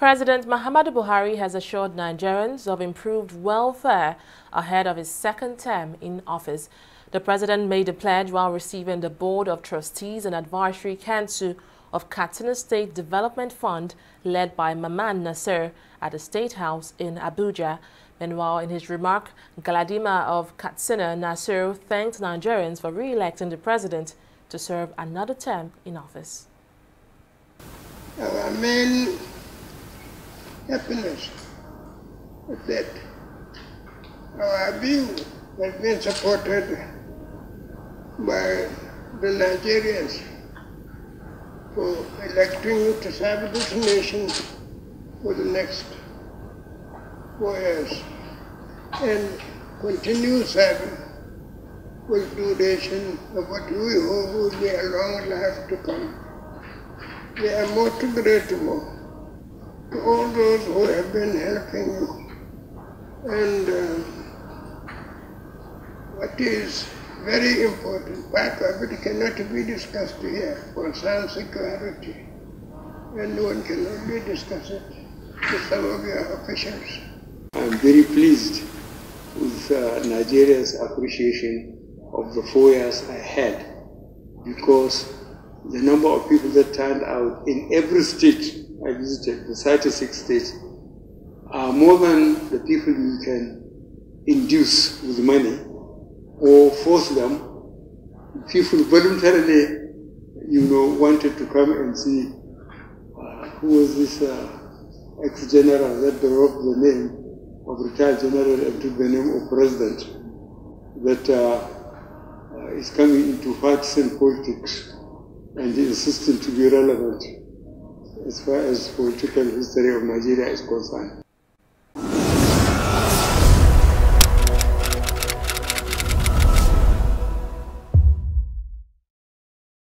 President Muhammadu Buhari has assured Nigerians of improved welfare ahead of his second term in office. The president made the pledge while receiving the Board of Trustees and Advisory Council of Katsina State Development Fund led by Mamman Nasir at the State House in Abuja. Meanwhile, in his remark, Galadima of Katsina Nasir thanked Nigerians for re-electing the president to serve another term in office. Main happiness that our view has been supported by the Nigerians for electing you to serve this nation for the next four years? And continue serving with duration of what we hope will be a long life to come. We are most grateful to all those who have been helping you. And uh, what is very important, part of it cannot be discussed here, concerns security. And one can only discuss it with some of your officials. I'm very pleased with uh, Nigeria's appreciation of the four years I had because the number of people that turned out in every state I visited, the 36 states, are more than the people you can induce with money or force them. People voluntarily, you know, wanted to come and see uh, who was this uh, ex-general that dropped the name of retired general and took the name of president that uh, uh is coming into partisan politics and insisting to be relevant as far as political history of Nigeria is concerned.